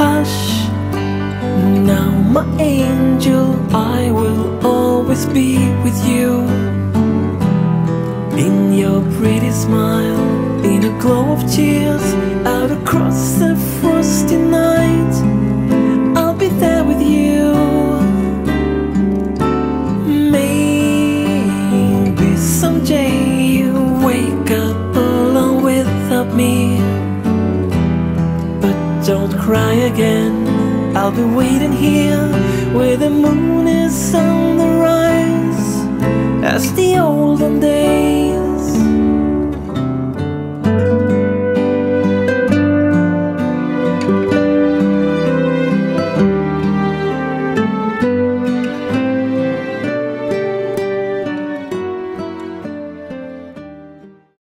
hush. Now, my angel, I will always be with you. In your pretty smile, in a glow of tears, out across the don't cry again. I'll be waiting here where the moon is on the rise as the olden days.